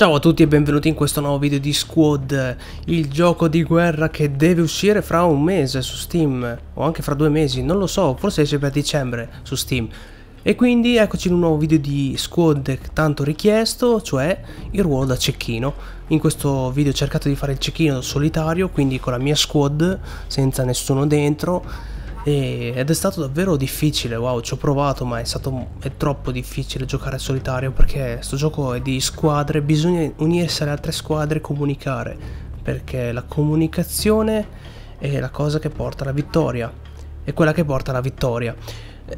Ciao a tutti e benvenuti in questo nuovo video di Squad, il gioco di guerra che deve uscire fra un mese su Steam, o anche fra due mesi, non lo so, forse esce per dicembre su Steam. E quindi eccoci in un nuovo video di Squad tanto richiesto, cioè il ruolo da cecchino. In questo video ho cercato di fare il cecchino solitario, quindi con la mia squad, senza nessuno dentro, e, ed è stato davvero difficile, wow, ci ho provato ma è stato è troppo difficile giocare solitario perché questo gioco è di squadre, bisogna unirsi alle altre squadre e comunicare, perché la comunicazione è la cosa che porta alla vittoria, è quella che porta alla vittoria.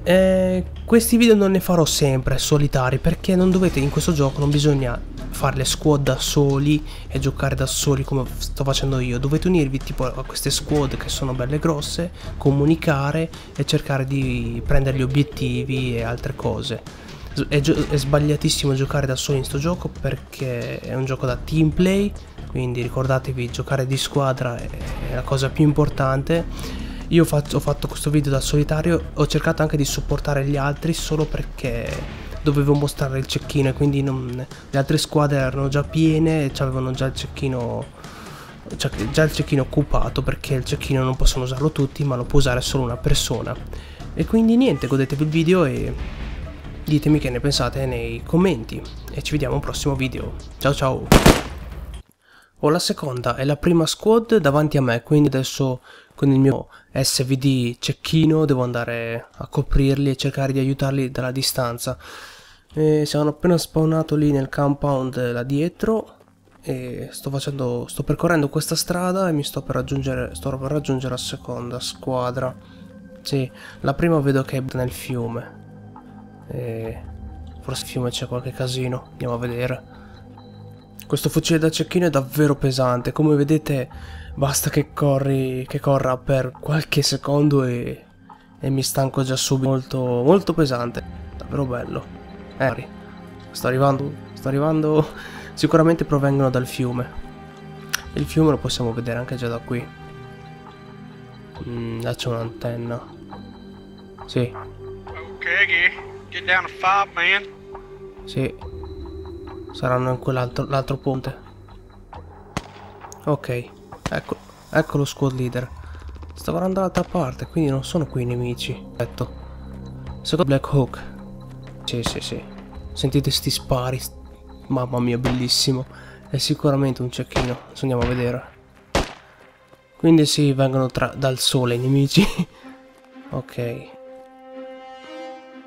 Eh, questi video non ne farò sempre solitari perché non dovete in questo gioco non bisogna fare le squad da soli e giocare da soli come sto facendo io. Dovete unirvi tipo a queste squad che sono belle grosse comunicare e cercare di prendere gli obiettivi e altre cose. È, è sbagliatissimo giocare da soli in questo gioco perché è un gioco da team play quindi ricordatevi giocare di squadra è la cosa più importante io ho fatto questo video da solitario, ho cercato anche di supportare gli altri solo perché dovevo mostrare il cecchino e quindi non, le altre squadre erano già piene e avevano già il cecchino cioè, già il cecchino occupato perché il cecchino non possono usarlo tutti ma lo può usare solo una persona. E quindi niente godetevi il video e ditemi che ne pensate nei commenti. E ci vediamo al prossimo video. Ciao ciao! Ho la seconda e la prima squad davanti a me quindi adesso con il mio SVD cecchino devo andare a coprirli e cercare di aiutarli dalla distanza. E siamo appena spawnato lì nel compound là dietro e sto facendo sto percorrendo questa strada e mi sto per raggiungere sto per raggiungere la seconda squadra. Sì la prima vedo che è nel fiume. E forse nel fiume c'è qualche casino andiamo a vedere. Questo fucile da cecchino è davvero pesante. Come vedete Basta che corri, che corra per qualche secondo e, e mi stanco già subito. Molto, molto pesante. Davvero bello. Eh, sto arrivando, sto arrivando. Sicuramente provengono dal fiume. Il fiume lo possiamo vedere anche già da qui. Mm, là c'è un'antenna. Sì. Ok, get down to five, man. Sì. Saranno in quell'altro l'altro ponte. Ok. Ecco, ecco lo squad leader. Stava andando dall'altra parte, quindi non sono qui i nemici. Perfetto. Secondo Black Hawk. Sì, sì, sì. Sentite sti spari. Mamma mia, bellissimo. È sicuramente un cecchino. Adesso andiamo a vedere. Quindi sì, vengono dal sole i nemici. ok.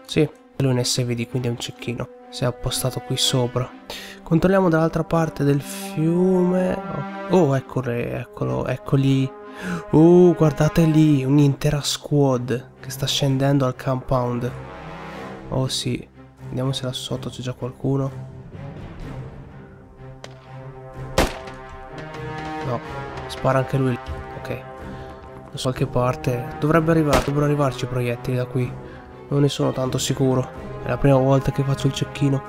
Sì, lui è un SVD, quindi è un cecchino. Si è appostato qui sopra. Controlliamo dall'altra parte del fiume. Oh, eccole, eccolo, eccoli. Oh, guardate lì, un'intera squad che sta scendendo al compound. Oh sì, vediamo se là sotto c'è già qualcuno. No, spara anche lui. Ok. Da qualche parte. Dovrebbe arrivare, dovrebbero arrivarci proiettili da qui. Non ne sono tanto sicuro. È la prima volta che faccio il cecchino.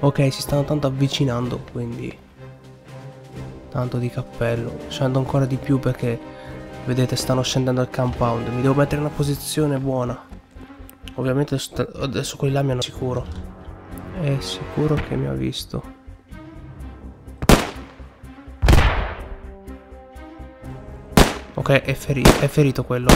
Ok, si stanno tanto avvicinando, quindi... Tanto di cappello. Scendo ancora di più perché... Vedete, stanno scendendo al compound. Mi devo mettere in una posizione buona. Ovviamente adesso quelli là mi hanno sicuro. È sicuro che mi ha visto. Ok, è ferito, è ferito quello.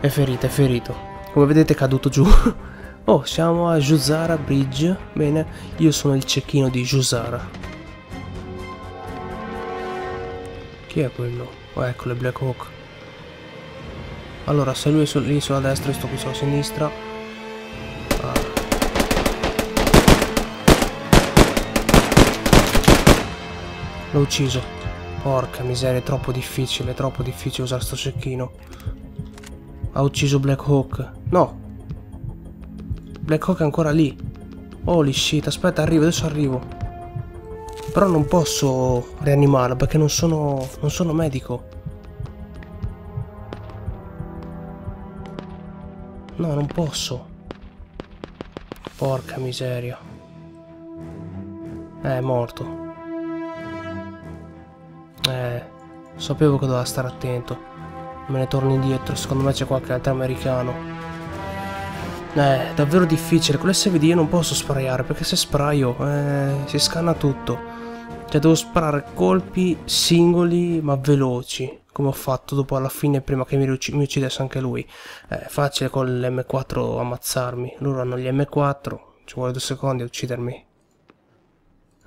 È ferito, è ferito. Come vedete è caduto giù. Oh, siamo a Jusara Bridge. Bene, io sono il cecchino di Jusara. Chi è quello? Oh, eccolo, Black Hawk. Allora, se lui è lì sulla destra e sto qui sulla sinistra. Ah. L'ho ucciso. Porca miseria, è troppo difficile, è troppo difficile usare sto cecchino. Ha ucciso Black Hawk. No, Black Hawk è ancora lì. Holy shit, aspetta, arrivo, adesso arrivo. Però non posso rianimarlo perché non sono, non sono medico. No, non posso. Porca miseria. È morto. Eh, sapevo che doveva stare attento. Me ne torno indietro, secondo me c'è qualche altro americano. Eh, è davvero difficile. Con l'SVD io non posso sprayare perché se spraio eh, si scanna tutto. Cioè devo sparare colpi singoli ma veloci. Come ho fatto dopo alla fine prima che mi, mi uccidesse anche lui. È facile con l'M4 ammazzarmi. Loro hanno gli M4. Ci vuole due secondi a uccidermi.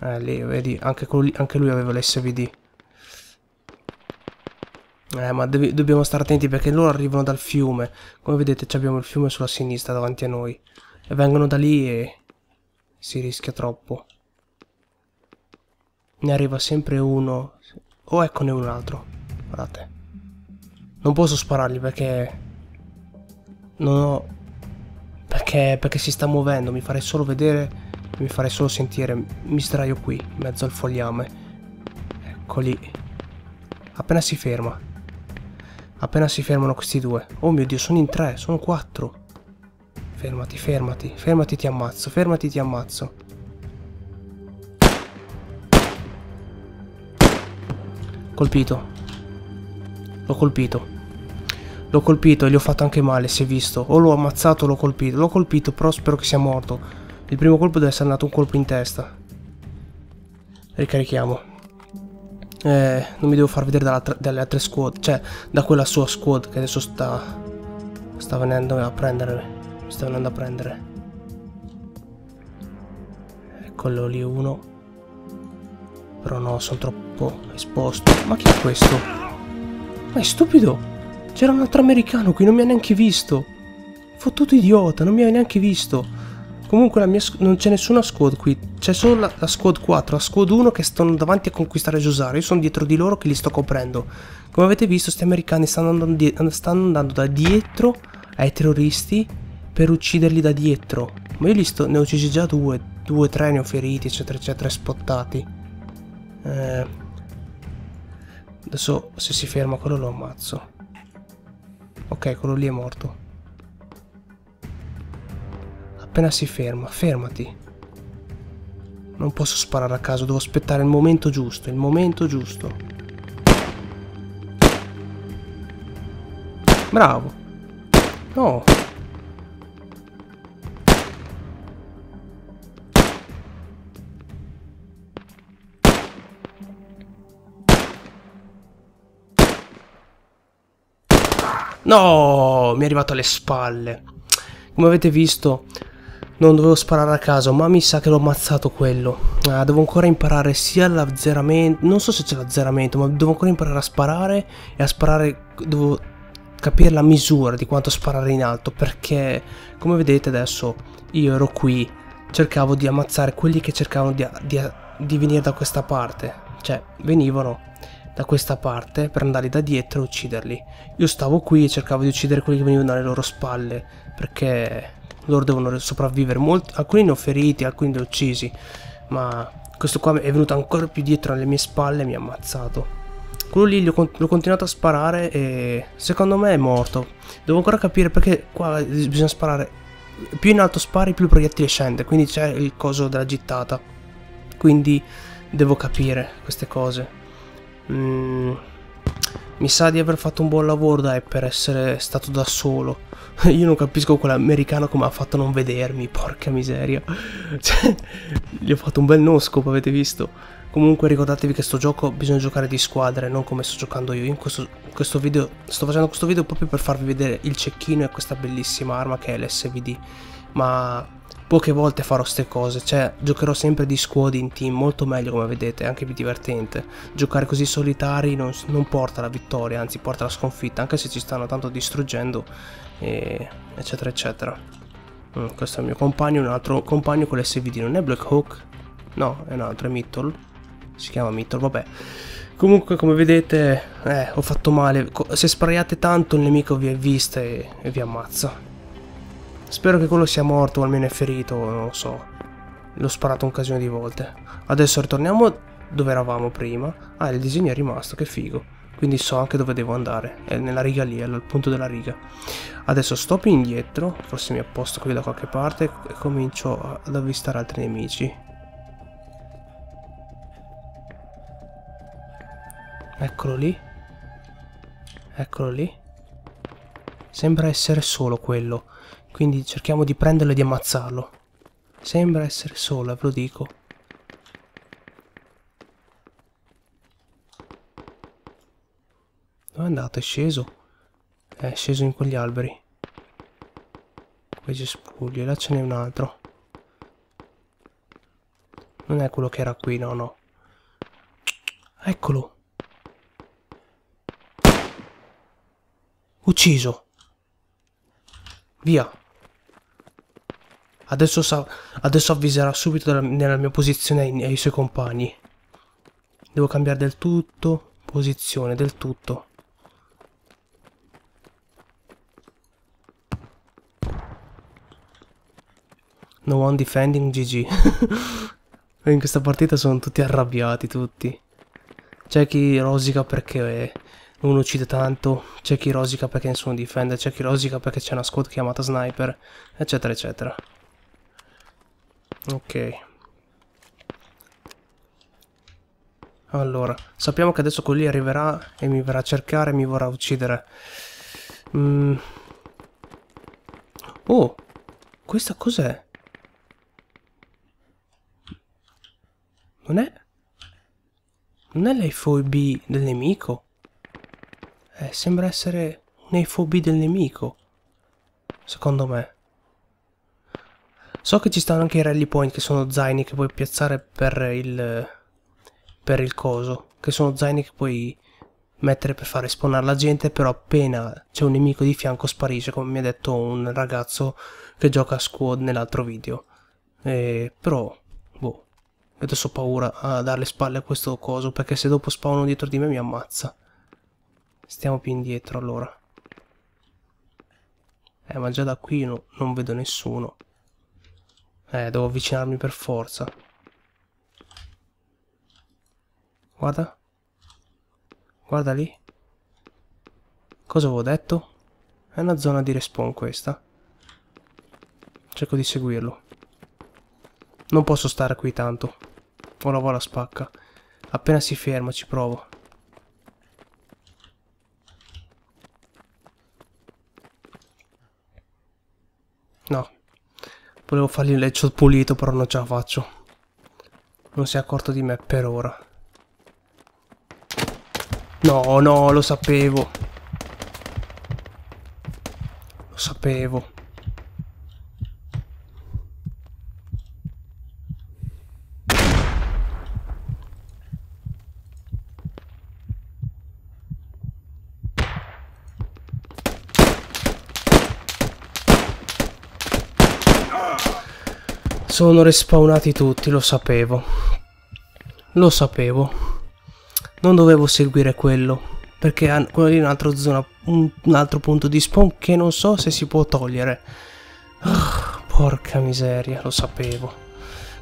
Eh lì vedi anche, anche lui aveva l'SVD. Eh, ma devi, dobbiamo stare attenti perché loro arrivano dal fiume. Come vedete abbiamo il fiume sulla sinistra davanti a noi. E vengono da lì e si rischia troppo. Ne arriva sempre uno. Oh, eccone un altro. Guardate. Non posso sparargli perché... Non ho... Perché, perché si sta muovendo. Mi farei solo vedere... Mi farei solo sentire. Mi sdraio qui, in mezzo al fogliame. Ecco lì. Appena si ferma. Appena si fermano questi due. Oh mio Dio, sono in tre, sono quattro. Fermati, fermati, fermati ti ammazzo, fermati ti ammazzo. Colpito. L'ho colpito. L'ho colpito e gli ho fatto anche male, si è visto. O l'ho ammazzato o l'ho colpito. L'ho colpito, però spero che sia morto. Il primo colpo deve essere andato un colpo in testa. Ricarichiamo. Eh, non mi devo far vedere dalle altre squad, cioè da quella sua squad che adesso sta, sta venendo a prendere, sta venendo a prendere. Eccolo lì uno. Però no, sono troppo esposto. Ma chi è questo? Ma è stupido! C'era un altro americano qui, non mi ha neanche visto. Fottuto idiota, non mi ha neanche visto. Comunque mia, non c'è nessuna squad qui, c'è solo la, la, squad 4, la squad 1 che stanno davanti a conquistare Giusaro, io sono dietro di loro che li sto coprendo. Come avete visto, questi americani stanno andando, stanno andando da dietro ai terroristi per ucciderli da dietro. Ma io li sto, ne ho uccisi già due, due, tre ne ho feriti, eccetera, eccetera, spottati. Eh, adesso se si ferma quello lo ammazzo. Ok, quello lì è morto. Appena si ferma, fermati. Non posso sparare a caso, devo aspettare il momento giusto, il momento giusto. Bravo. No. No, mi è arrivato alle spalle. Come avete visto, non dovevo sparare a caso, ma mi sa che l'ho ammazzato quello. Ah, devo ancora imparare sia l'azzeramento, non so se c'è l'azzeramento, ma devo ancora imparare a sparare e a sparare, devo capire la misura di quanto sparare in alto, perché come vedete adesso io ero qui, cercavo di ammazzare quelli che cercavano di, di, di venire da questa parte, cioè venivano da questa parte per andare da dietro e ucciderli. Io stavo qui e cercavo di uccidere quelli che venivano dalle loro spalle, perché loro devono sopravvivere. Molti, alcuni ne ho feriti, alcuni ne ho uccisi, ma questo qua è venuto ancora più dietro alle mie spalle e mi ha ammazzato. Quello lì l'ho continuato a sparare e secondo me è morto. Devo ancora capire perché qua bisogna sparare. Più in alto spari più il proiettile scende, quindi c'è il coso della gittata. Quindi devo capire queste cose. Mm, mi sa di aver fatto un buon lavoro dai per essere stato da solo. Io non capisco quell'americano come ha fatto a non vedermi, porca miseria. Cioè, gli ho fatto un bel noscope, avete visto? Comunque ricordatevi che sto gioco bisogna giocare di squadre, non come sto giocando io. In questo, questo video, sto facendo questo video proprio per farvi vedere il cecchino e questa bellissima arma che è l'SVD. Ma poche volte farò queste cose, cioè giocherò sempre di squad in team, molto meglio come vedete, anche più divertente. Giocare così solitari non, non porta alla vittoria, anzi porta alla sconfitta, anche se ci stanno tanto distruggendo, eccetera eccetera. Mm, questo è il mio compagno, un altro compagno con l'SVD, non è Black Hawk? No, è un altro, è Mittle. Si chiama Mittle, vabbè. Comunque come vedete eh, ho fatto male, se sprayate tanto il nemico vi è vista e, e vi ammazza. Spero che quello sia morto o almeno è ferito, non lo so. L'ho sparato un casino di volte. Adesso ritorniamo dove eravamo prima. Ah, il disegno è rimasto, che figo. Quindi so anche dove devo andare. È nella riga lì, al punto della riga. Adesso sto più indietro, forse mi apposto qui da qualche parte e comincio ad avvistare altri nemici. Eccolo lì. Eccolo lì. Sembra essere solo quello. Quindi cerchiamo di prenderlo e di ammazzarlo. Sembra essere sola, ve lo dico. Dove è andato? È sceso? Eh, è sceso in quegli alberi. Quei cespugli, là ce n'è un altro. Non è quello che era qui, no, no. Eccolo. Ucciso. Via. Adesso, sa adesso avviserà subito nella mia posizione ai, ai suoi compagni. Devo cambiare del tutto. Posizione del tutto. No one defending GG. In questa partita sono tutti arrabbiati, tutti. C'è chi rosica perché uno uccide tanto, c'è chi rosica perché nessuno difende, c'è chi rosica perché c'è una squad chiamata sniper, eccetera, eccetera. Ok. Allora, sappiamo che adesso quello lì arriverà e mi verrà a cercare e mi vorrà uccidere. Mm. Oh, questa cos'è? Non è... Non è l'FOB del nemico? Eh, sembra essere un FOB del nemico. Secondo me. So che ci stanno anche i rally point che sono zaini che puoi piazzare per il... Per il coso. Che sono zaini che puoi mettere per fare spawnare la gente, però appena c'è un nemico di fianco sparisce, come mi ha detto un ragazzo che gioca a squad nell'altro video. Eh, però, boh, adesso ho paura a dare le spalle a questo coso, perché se dopo spawno dietro di me mi ammazza. Stiamo più indietro allora. Eh, ma già da qui no, non vedo nessuno. Eh, devo avvicinarmi per forza. Guarda. Guarda lì. Cosa avevo detto? È una zona di respawn questa. Cerco di seguirlo. Non posso stare qui tanto. Ora la spacca. Appena si ferma ci provo. No. Volevo fargli il headshot pulito, però non ce la faccio. Non si è accorto di me per ora. No, no, lo sapevo. Lo sapevo. Sono respawnati tutti, lo sapevo. Lo sapevo. Non dovevo seguire quello. Perché quello lì è un'altra zona, un, un, altro punto di spawn che non so se si può togliere. Oh, porca miseria, lo sapevo.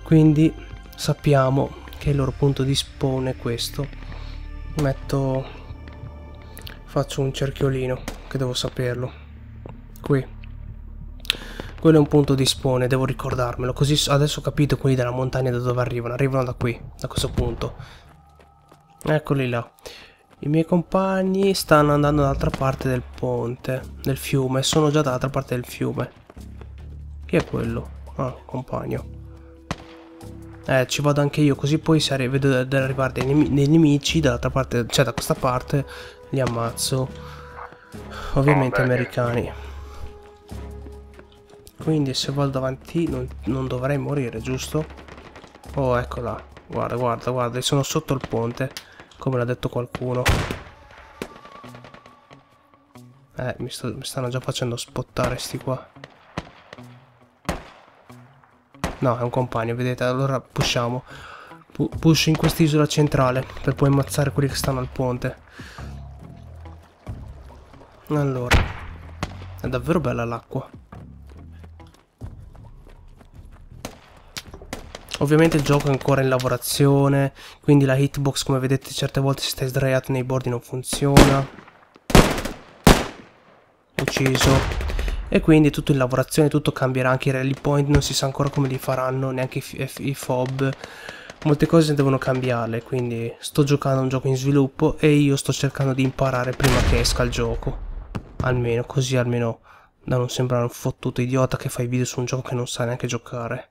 Quindi sappiamo che il loro punto di spawn è questo. Metto... Faccio un cerchiolino, che devo saperlo. Qui. Quello è un punto di spawn, devo ricordarmelo. Così adesso ho capito quelli della montagna da dove arrivano. Arrivano da qui, da questo punto. Eccoli là. I miei compagni stanno andando dall'altra parte del ponte, del fiume. Sono già dall'altra parte del fiume. Chi è quello? Ah, compagno. Eh, ci vado anche io, così poi se vedo arrivare dei, nemi dei nemici dall'altra parte, cioè da questa parte, li ammazzo. Ovviamente americani. Quindi se vado avanti non, non dovrei morire, giusto? Oh, eccola. Guarda, guarda, guarda, sono sotto il ponte. Come l'ha detto qualcuno. Eh, mi, sto, mi stanno già facendo spottare sti qua. No, è un compagno, vedete? Allora pushiamo. Pu push in quest'isola centrale per poi ammazzare quelli che stanno al ponte. Allora. È davvero bella l'acqua. Ovviamente il gioco è ancora in lavorazione, quindi la hitbox come vedete certe volte se stai sdraiato nei bordi non funziona. Ucciso. E quindi tutto in lavorazione, tutto cambierà, anche i rally point non si sa ancora come li faranno, neanche i, i fob. Molte cose devono cambiarle, quindi sto giocando un gioco in sviluppo e io sto cercando di imparare prima che esca il gioco. Almeno, così almeno da non sembrare un fottuto idiota che fa i video su un gioco che non sa neanche giocare.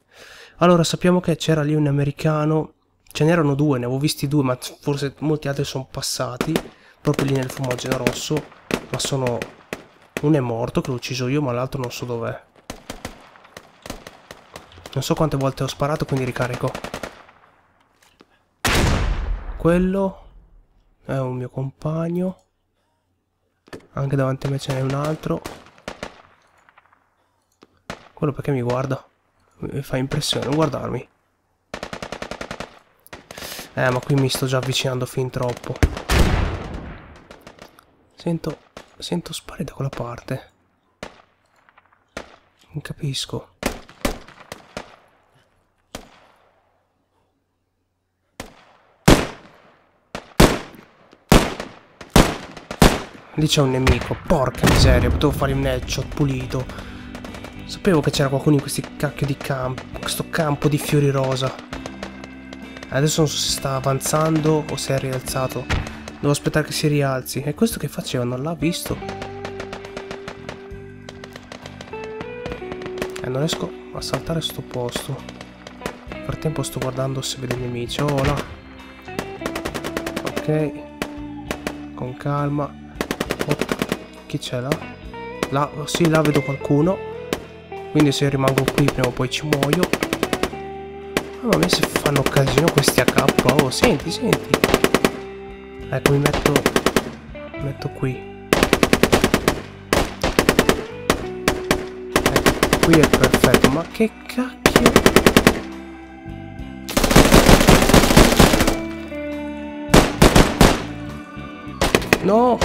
Allora sappiamo che c'era lì un americano, ce n'erano due, ne avevo visti due, ma forse molti altri sono passati. proprio lì nel fumogeno rosso, ma sono... Uno è morto, che l'ho ucciso io, ma l'altro non so dov'è. Non so quante volte ho sparato, quindi ricarico. Quello è un mio compagno. Anche davanti a me ce n'è un altro. Quello perché mi guarda? Mi fa impressione guardarmi. Eh, ma qui mi sto già avvicinando fin troppo. Sento... Sento spari da quella parte. Non capisco. Lì c'è un nemico. Porca miseria, potevo fare un headshot pulito. Sapevo che c'era qualcuno in questi cacchio di campo. Questo campo di fiori rosa. Adesso non so se sta avanzando o se è rialzato. Devo aspettare che si rialzi. E questo che faceva? Non l'ha visto. E non riesco a saltare sto posto. Nel frattempo sto guardando se vede i nemici. Oh là. Ok. Con calma. Chi c'è là? Là, sì, là vedo qualcuno. Quindi se rimango qui prima o poi ci muoio. Mamma mia se fanno casino questi AK. Oh, senti, senti. Ecco, mi metto... Mi metto qui. Ecco, qui è perfetto. Ma che cacchio... No!